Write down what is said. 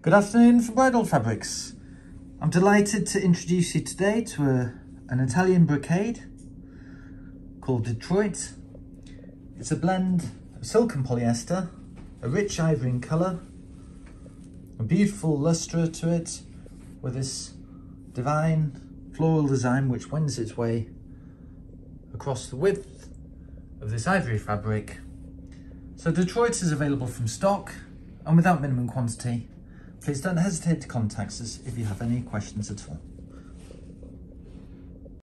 Good afternoon from Bridal Fabrics. I'm delighted to introduce you today to a, an Italian brocade called Detroit. It's a blend of silk and polyester, a rich ivory in colour, a beautiful lustre to it with this divine floral design which wends its way across the width of this ivory fabric. So Detroit is available from stock and without minimum quantity. Please don't hesitate to contact us if you have any questions at all.